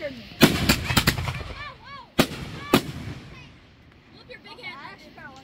scared me. Your big. I